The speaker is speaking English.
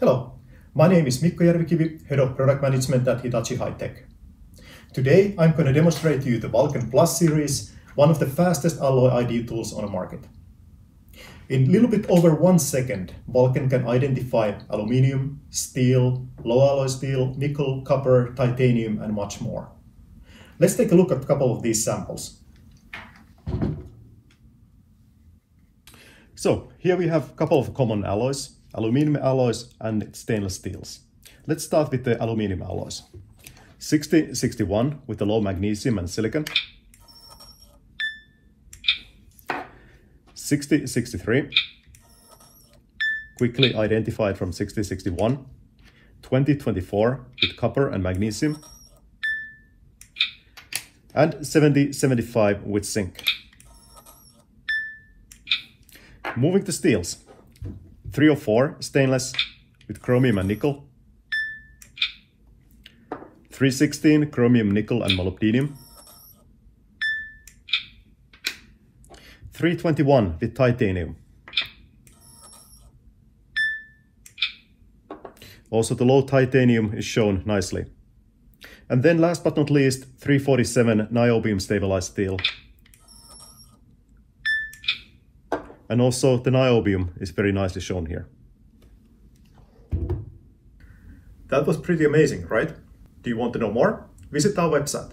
Hello, my name is Mikko Järvikivi, Head of Product Management at Hitachi High-Tech. Today I'm going to demonstrate to you the Vulcan Plus series, one of the fastest alloy ID tools on the market. In a little bit over one second, Vulcan can identify aluminium, steel, low alloy steel, nickel, copper, titanium and much more. Let's take a look at a couple of these samples. So here we have a couple of common alloys aluminum alloys and stainless steels. Let's start with the aluminum alloys. 6061 with the low magnesium and silicon. 6063 quickly identified from 6061. 2024 with copper and magnesium. And 7075 with zinc. Moving to steels. 304 stainless with chromium and nickel. 316 chromium, nickel and molybdenum. 321 with titanium. Also the low titanium is shown nicely. And then last but not least, 347 niobium stabilized steel. And also the niobium is very nicely shown here. That was pretty amazing, right? Do you want to know more? Visit our website.